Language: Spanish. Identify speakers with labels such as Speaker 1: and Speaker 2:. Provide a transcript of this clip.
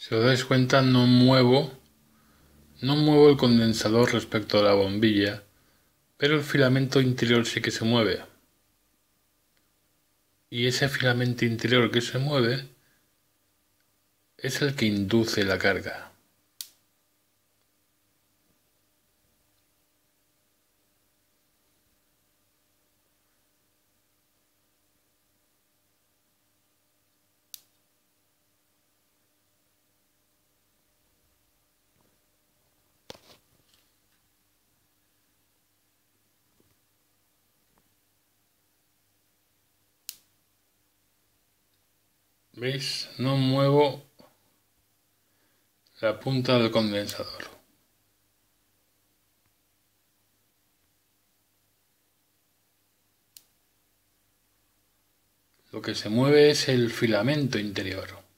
Speaker 1: Si os dais cuenta no muevo no muevo el condensador respecto a la bombilla, pero el filamento interior sí que se mueve. Y ese filamento interior que se mueve es el que induce la carga. ¿Veis? No muevo la punta del condensador. Lo que se mueve es el filamento interior.